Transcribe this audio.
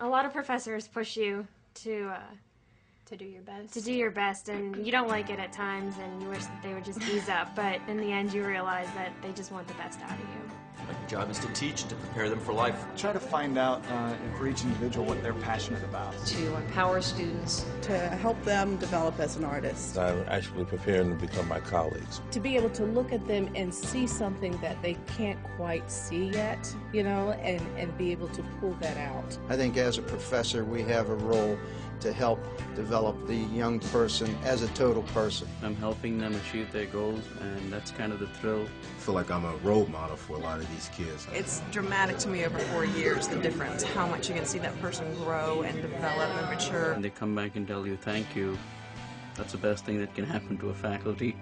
a lot of professors push you to uh, To do your best. to do your best, and you don't like it at times, and you wish that just ease up. But in the end, you realize that they just want the best out of you. My job is to teach and to prepare them for life. Try to find out uh, for each individual what they're passionate about. to empower students. to help them develop as an artist. I'm actually preparing them to become my colleagues. To be able to look at them and see something that they can't quite see yet, you know, and, and be able to pull that out. I think as a professor, we have a role to help develop the young person as a total person. I'm helping them achieve their goals, and that's kind of the thrill. I feel like I'm a role model for a lot of these kids. It's dramatic to me over four years, the difference, how much you can see that person grow and develop and mature. And they come back and tell you thank you. That's the best thing that can happen to a faculty.